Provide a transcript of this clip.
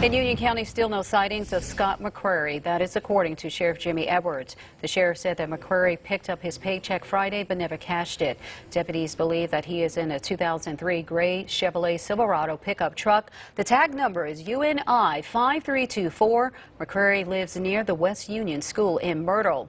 In Union County, still no sightings of Scott McQuary. That is according to Sheriff Jimmy Edwards. The sheriff said that McQuary picked up his paycheck Friday but never cashed it. Deputies believe that he is in a 2003 gray Chevrolet Silverado pickup truck. The tag number is UNI 5324. McQuary lives near the West Union School in Myrtle.